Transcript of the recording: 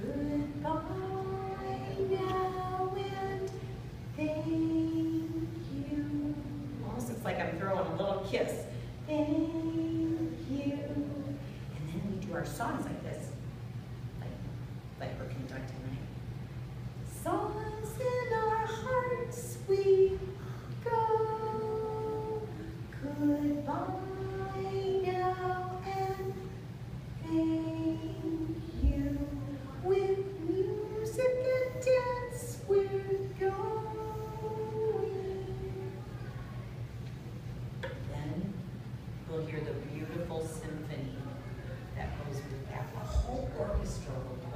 Goodbye now and thank you. Almost it's like I'm throwing a little kiss. Thank you. And then we do our songs like this, we'll